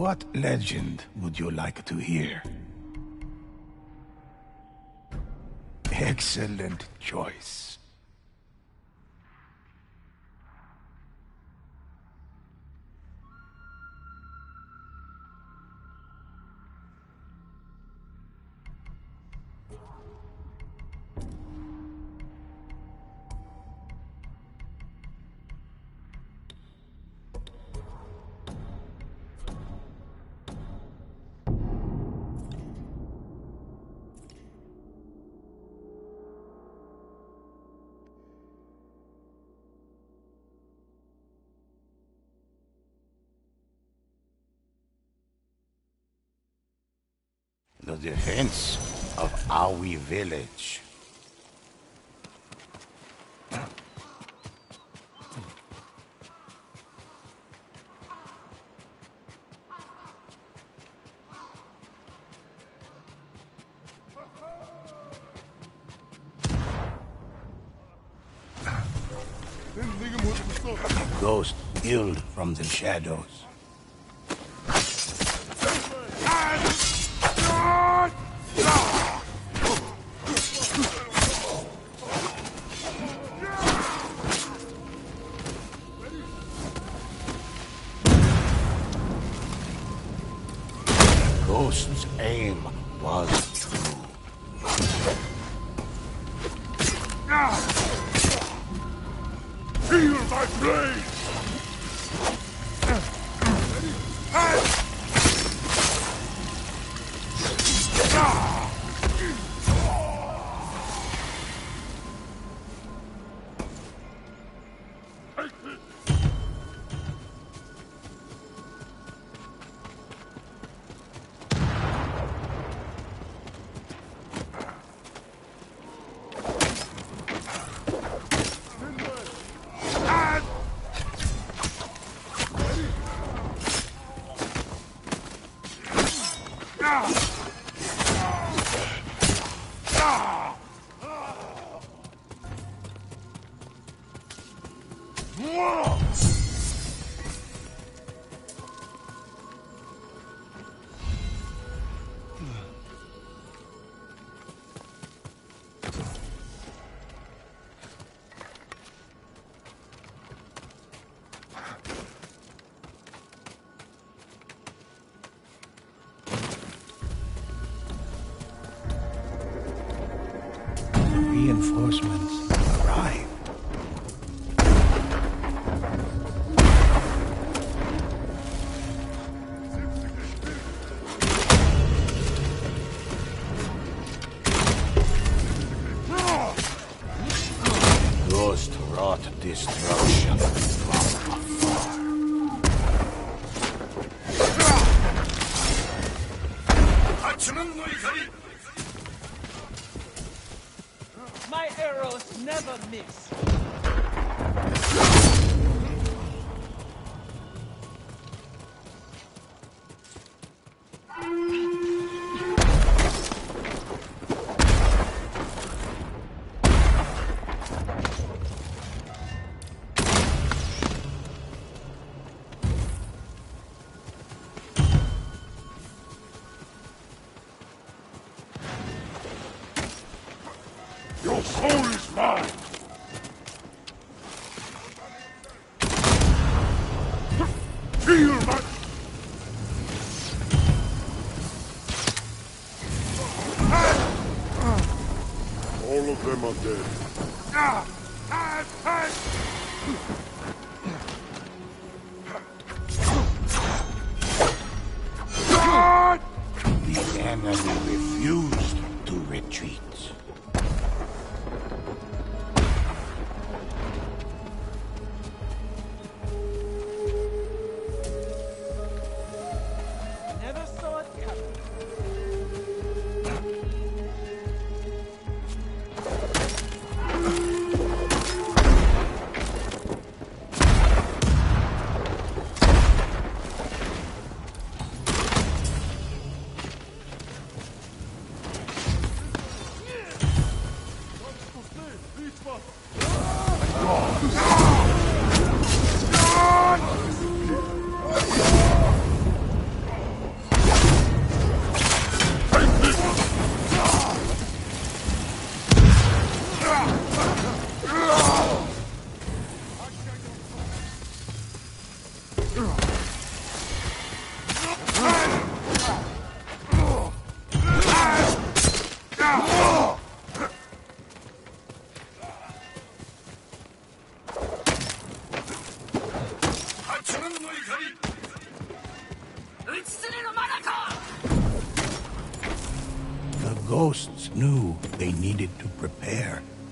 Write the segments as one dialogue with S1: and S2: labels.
S1: What legend would you like to hear? Excellent choice. The defense of Aoi village. Ghost killed from the shadows. Reinforcements arrive.
S2: All of them are dead. Ah! Ah! Ah!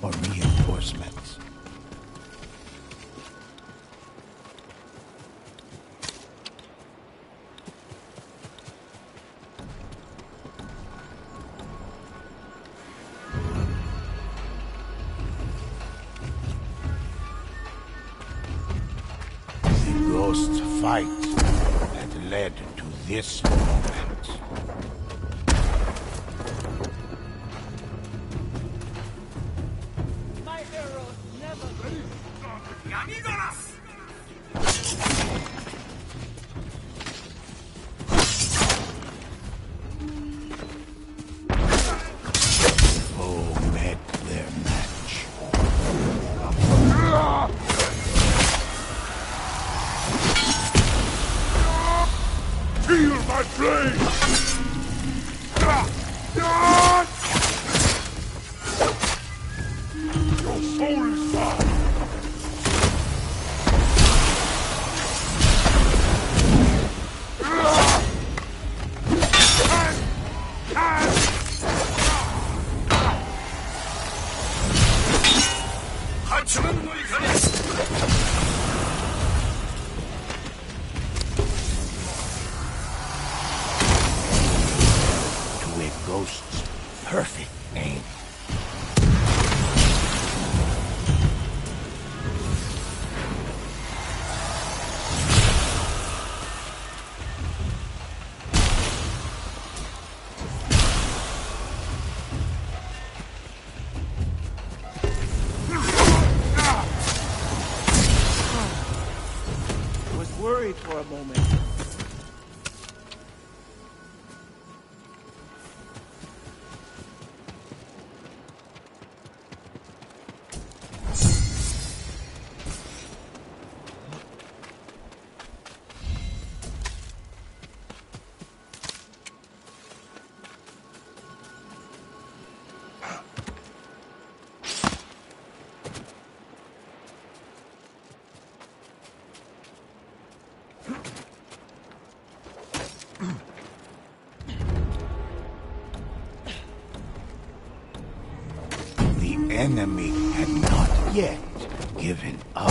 S1: For reinforcements. The Ghosts' fight had led to this moment. A
S3: moment.
S1: Enemy had not yet given up.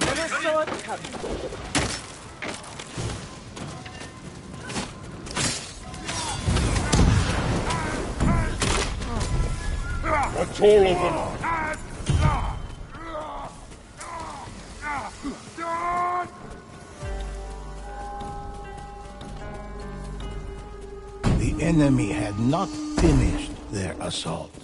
S3: Coming.
S2: That's all of them!
S1: The enemy had not finished their assault.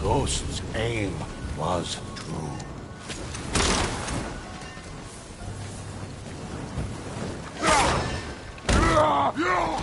S1: Ghost's
S4: aim was true.
S3: Yeah!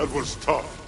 S1: That was tough.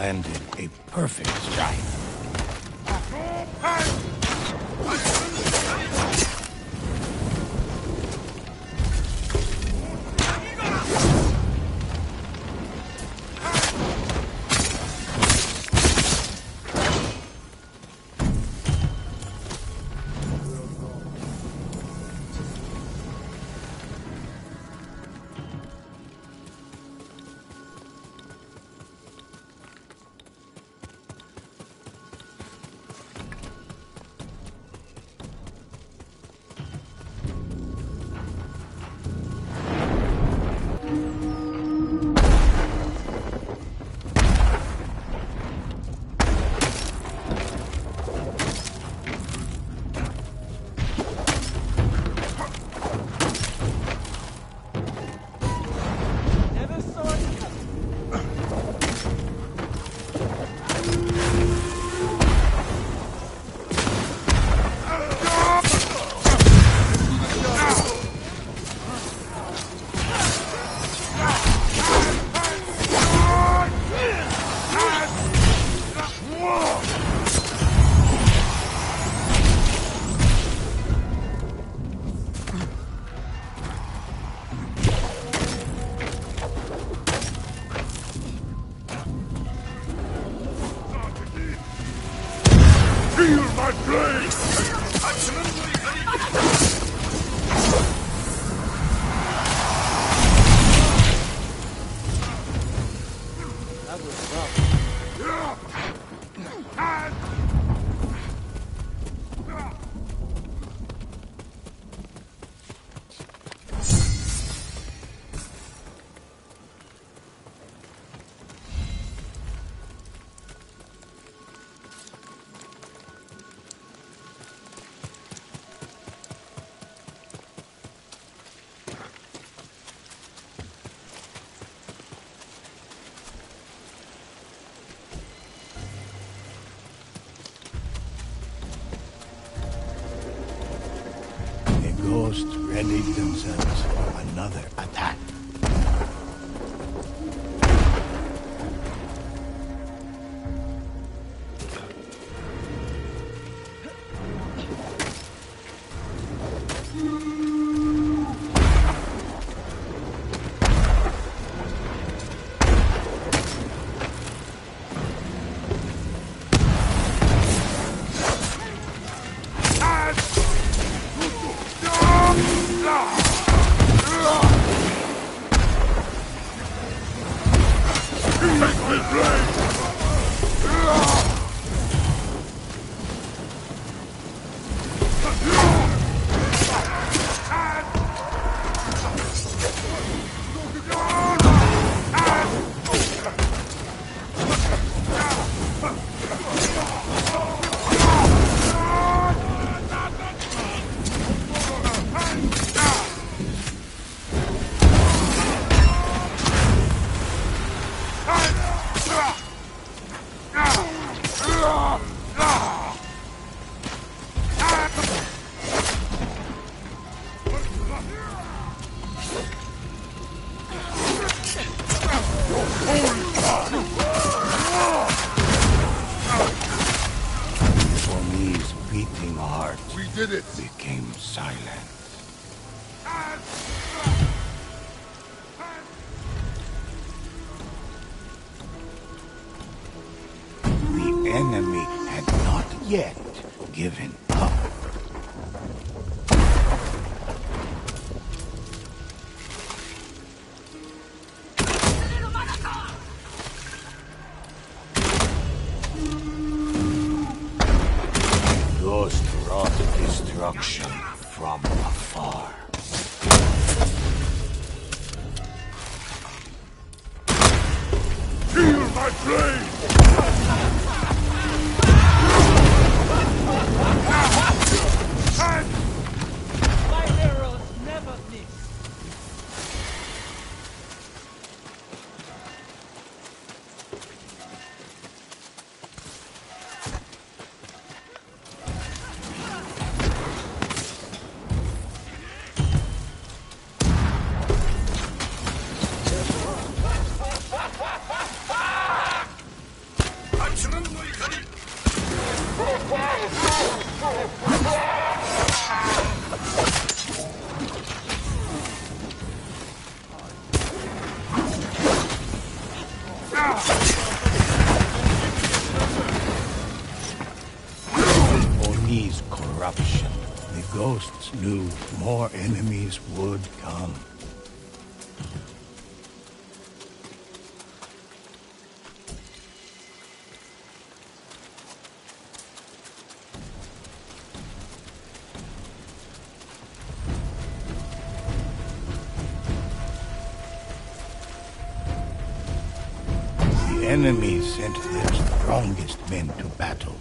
S3: Landed a perfect strike.
S1: Feel
S3: Enemy
S1: sent their strongest men to battle.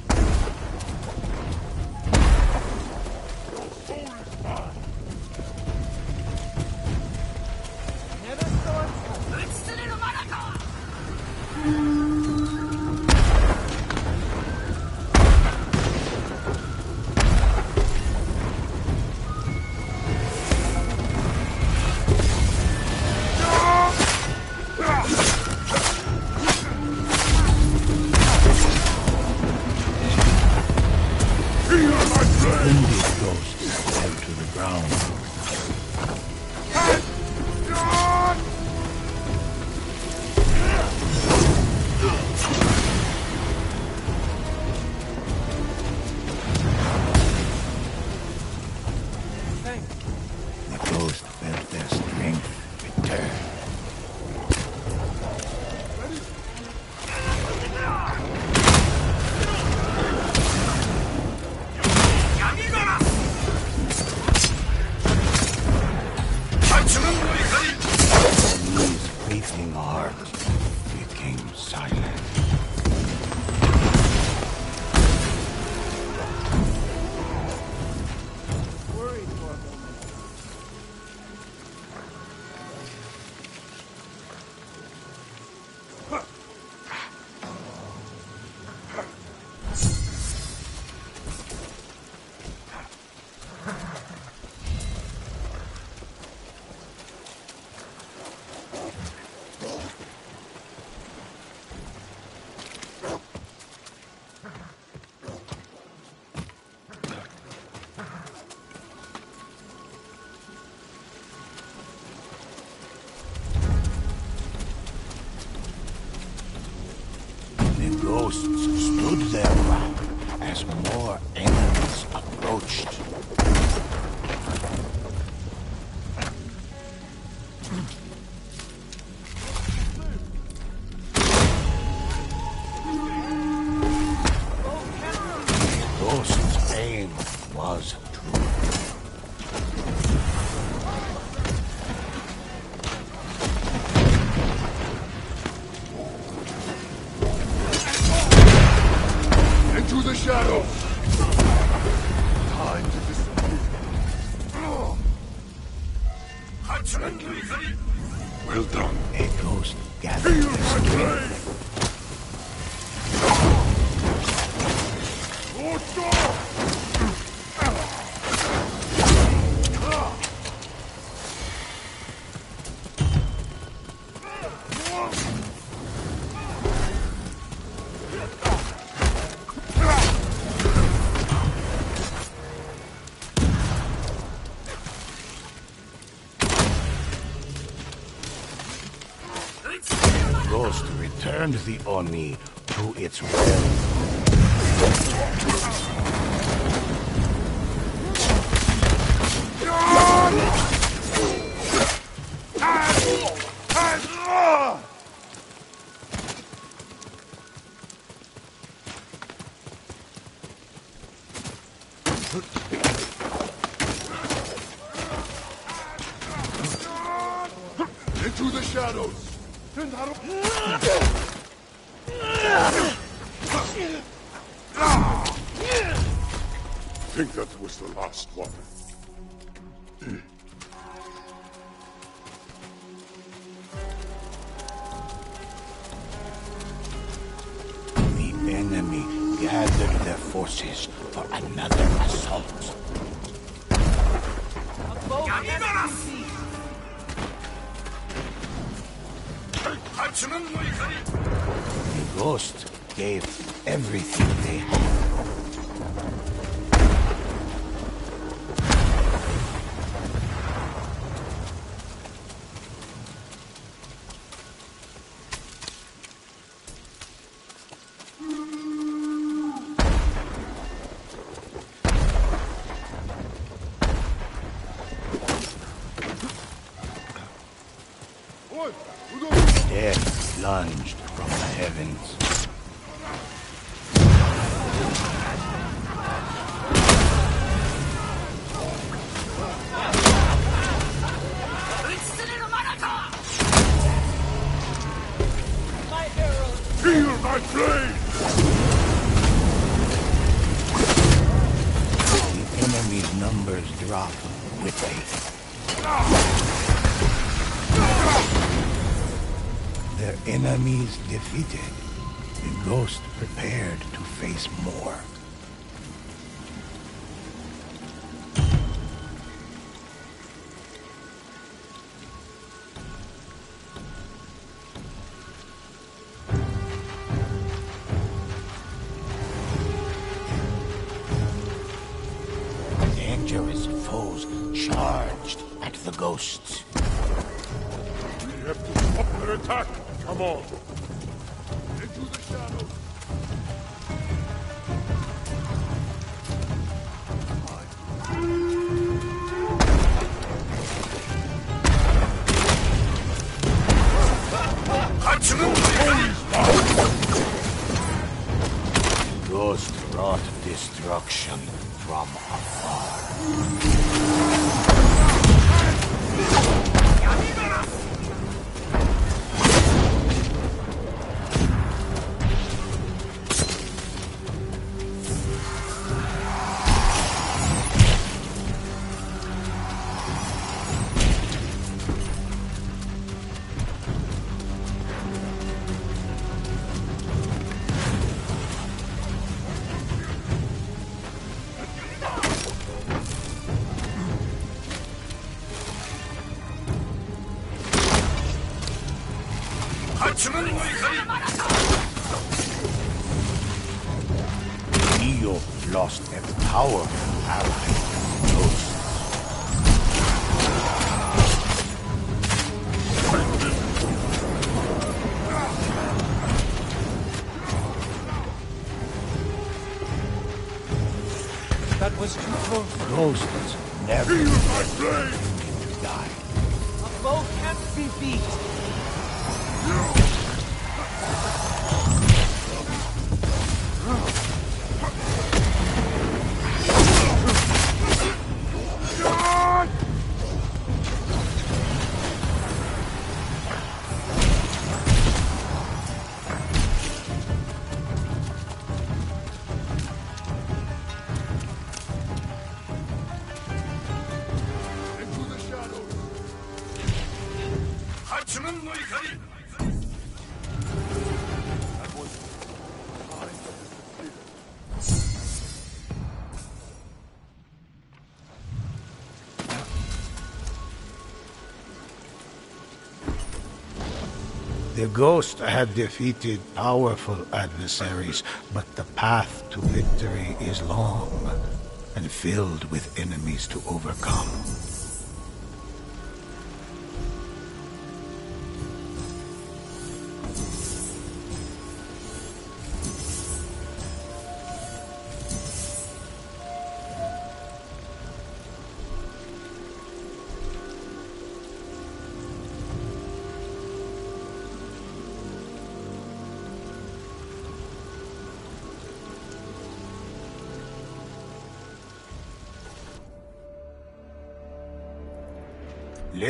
S2: Into the shadows! Time to disappear. Well done.
S1: a ghost gathered
S2: Feel my
S1: the Oni
S2: one.
S1: The enemy gathered their forces for another assault. The ghost gave everything they had. Ghosts.
S2: We have to stop their attack! Come on! Into the shadows!
S1: Ghost brought destruction from afar.
S2: The
S1: ghost had defeated powerful adversaries, but the path to victory is long and filled with enemies to overcome.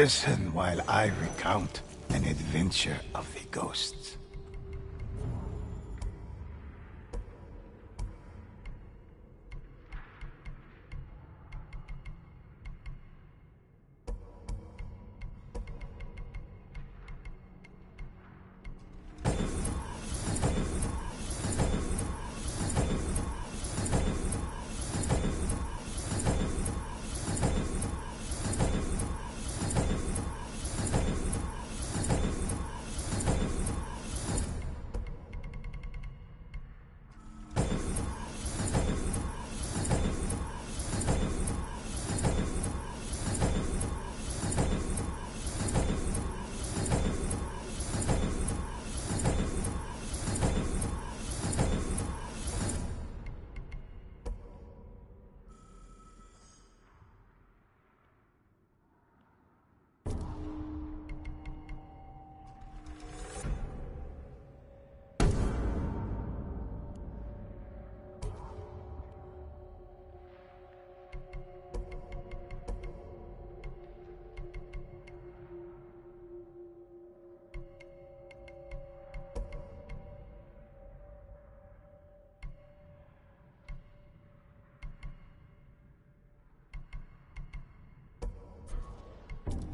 S1: Listen while I recount an adventure of the ghosts.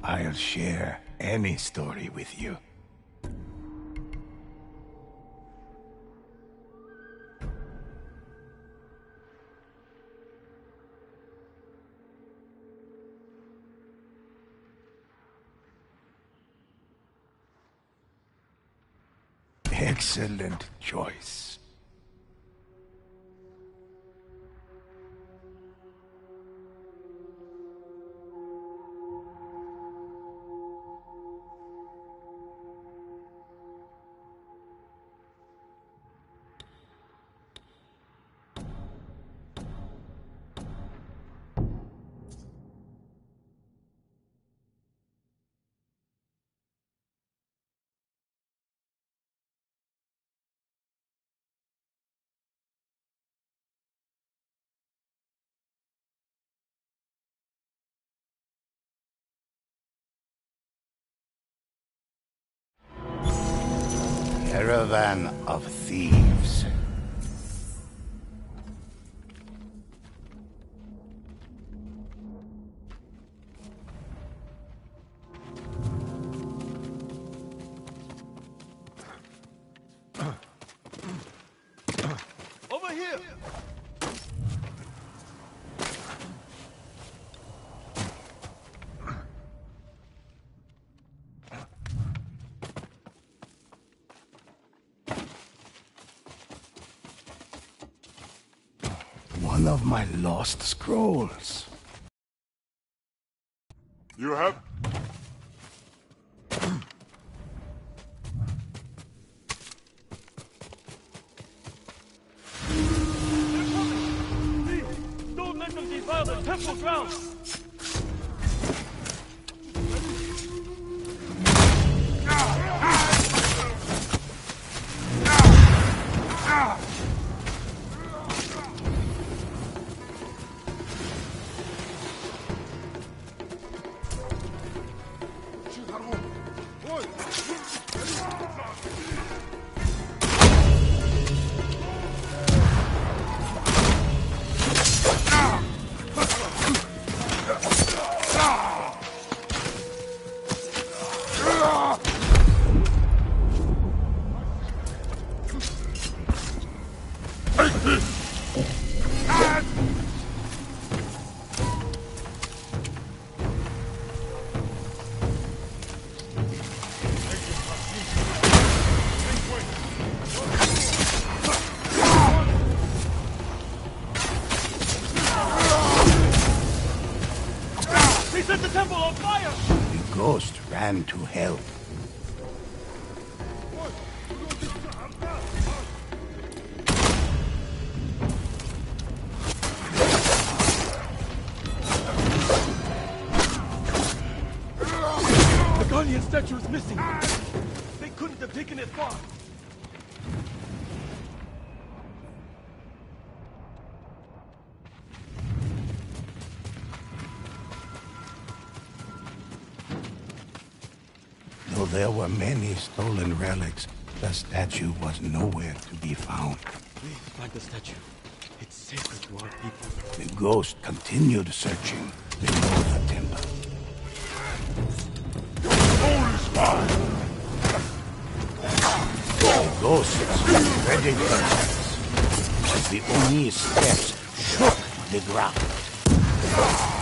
S1: I'll share any story with you. Caravan of Thieves. My lost scrolls. Stolen relics, the statue was nowhere to be found.
S3: Please find the statue. It's sacred to our people.
S1: The ghost continued searching below the temple. The ghosts spreading themselves as the Oni's steps shook the ground.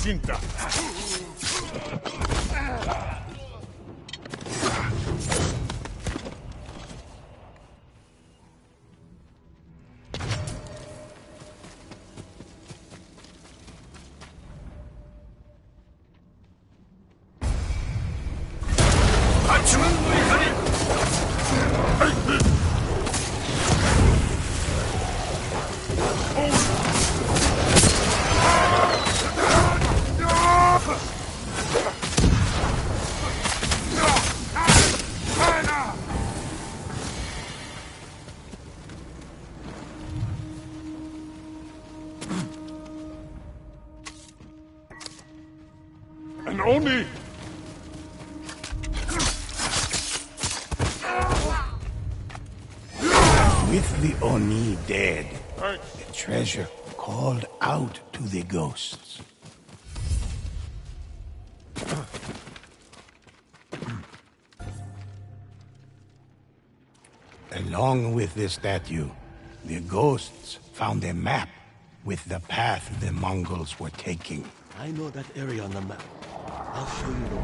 S2: cinta.
S1: With the statue, the ghosts found a map with the path the Mongols were taking.
S5: I know that area on the map. I'll show you the way.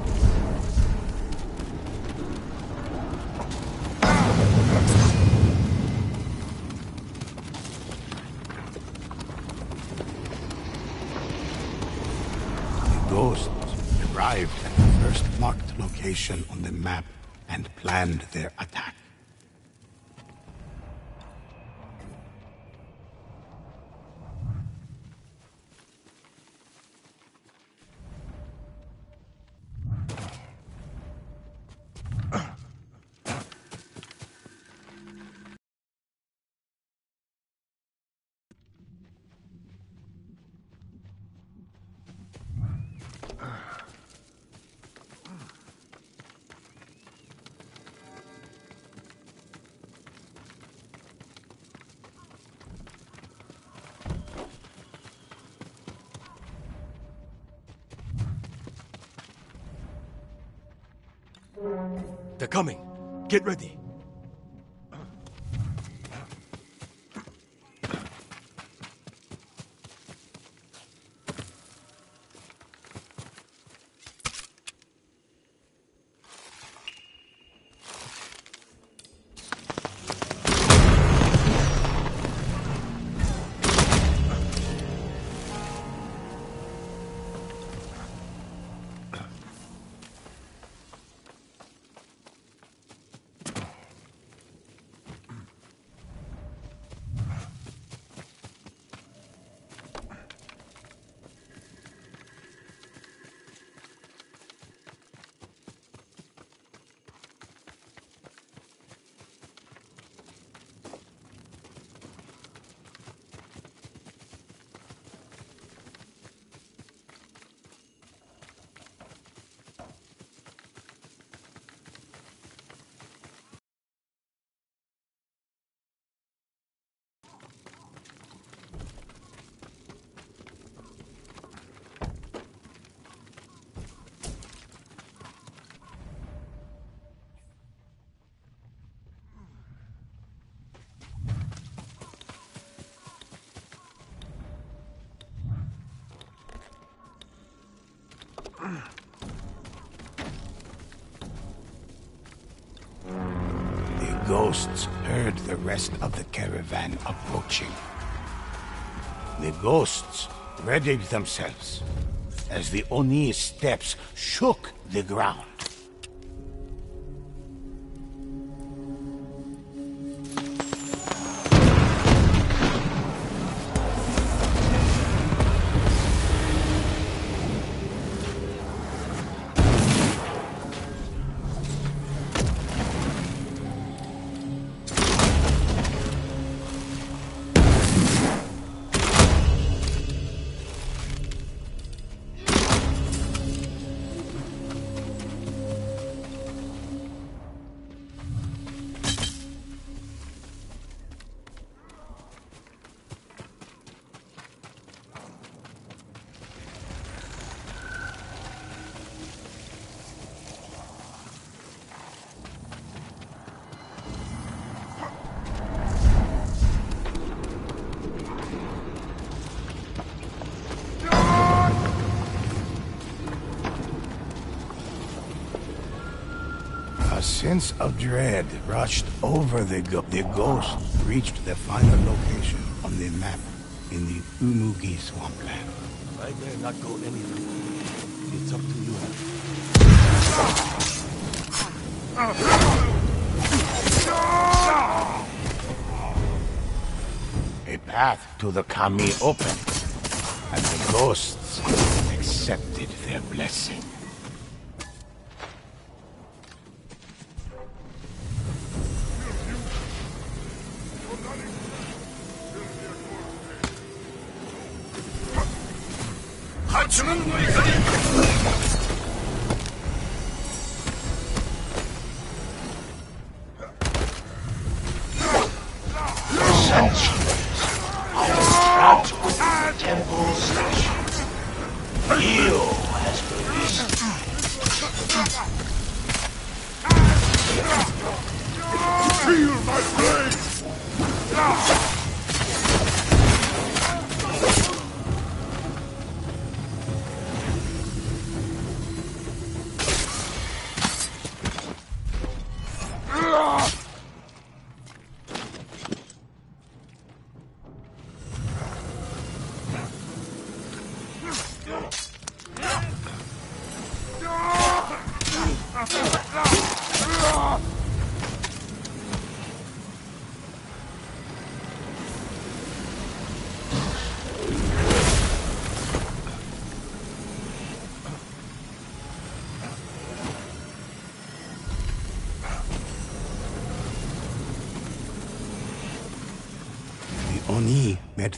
S1: The ghosts arrived at the first marked location on the map and planned their attack.
S5: Coming. Get ready.
S1: Ghosts heard the rest of the caravan approaching. The ghosts readied themselves as the Oni's steps shook the ground. Sense of dread rushed over the go- the ghost reached the final location on the map in the Umugi swampland.
S5: I dare not go any further. It's up to you.
S1: A path to the Kami opened, and the ghosts accepted their blessing.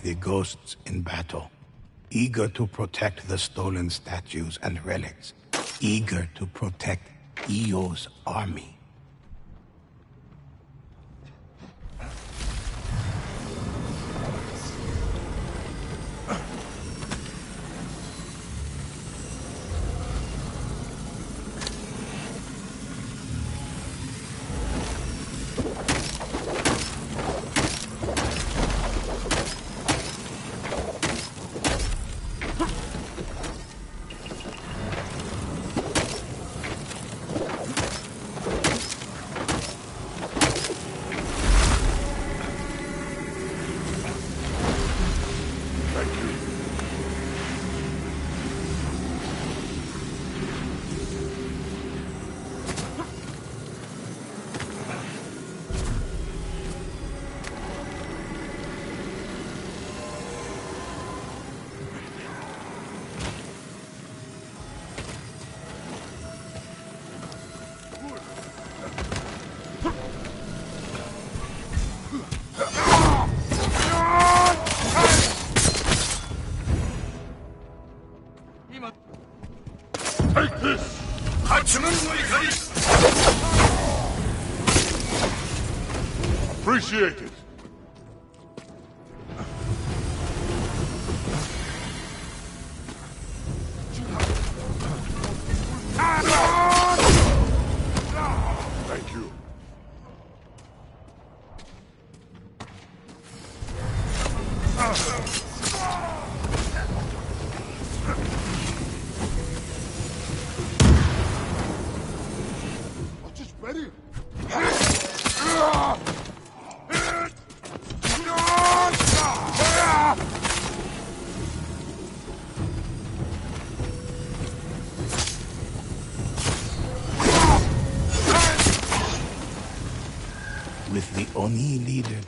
S1: The ghosts in battle, eager to protect the stolen statues and relics, eager to protect Iyo's army.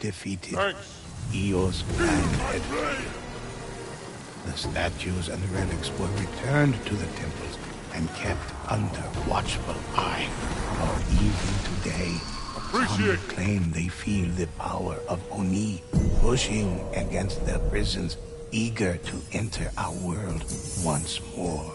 S1: Defeated,
S2: Thanks.
S1: Iyo's plan had
S2: Ready.
S1: The statues and relics were returned to the temples and kept under watchful eye. For even today, some
S2: Appreciate it.
S1: claim they feel the power of Oni pushing against their prisons, eager to enter our world once more.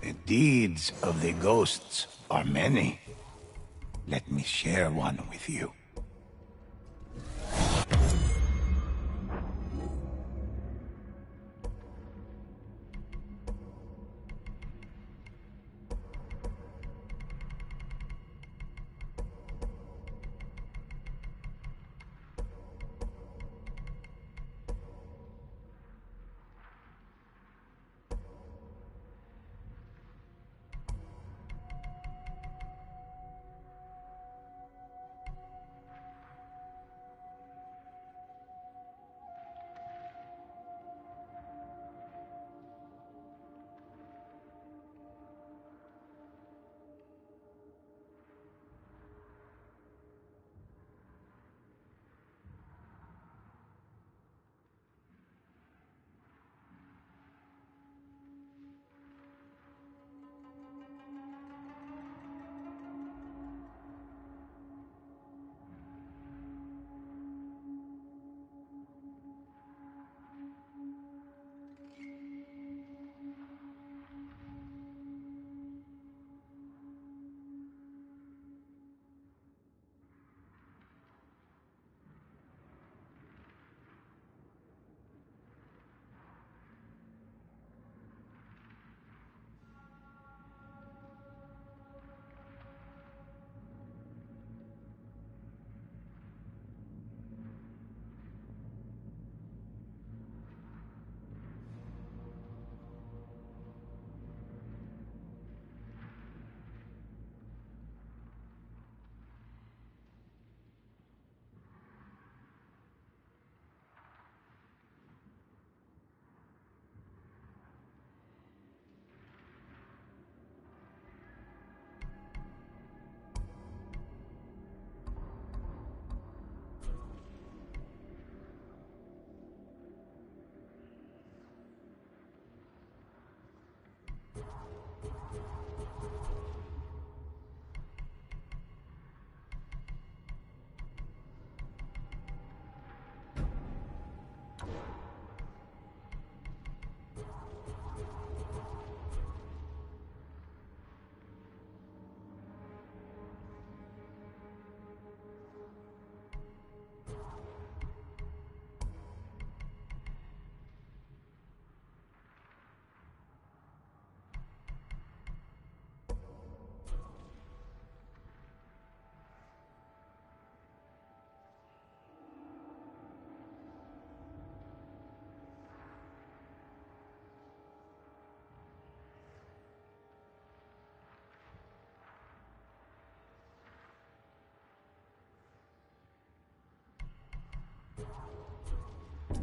S1: The deeds of the ghosts are many. Let me share one with you.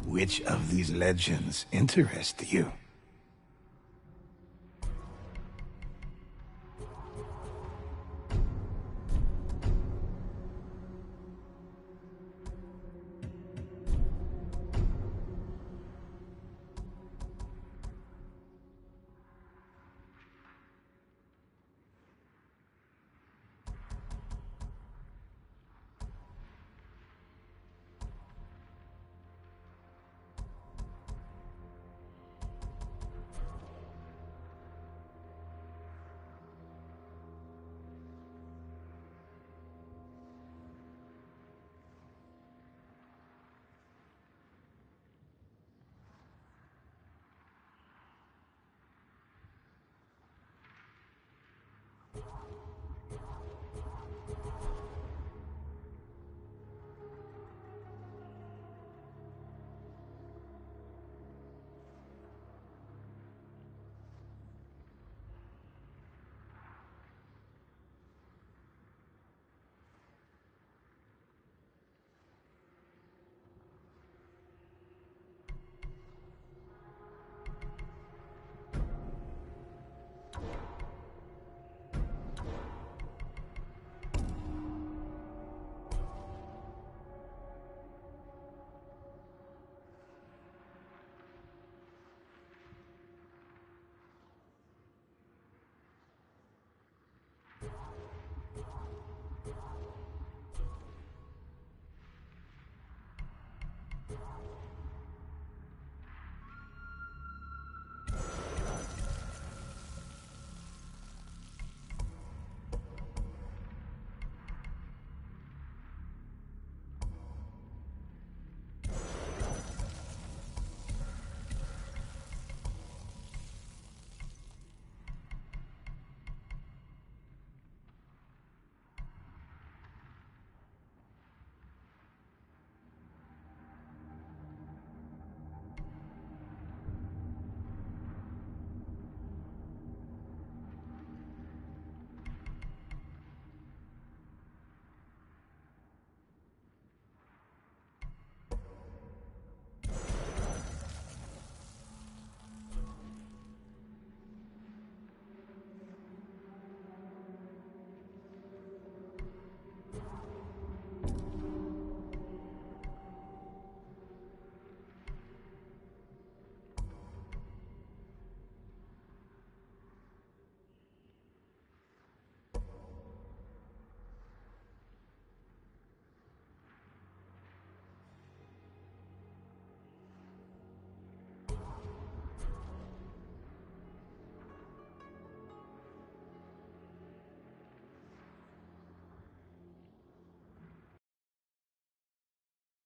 S1: Which of these legends interest you?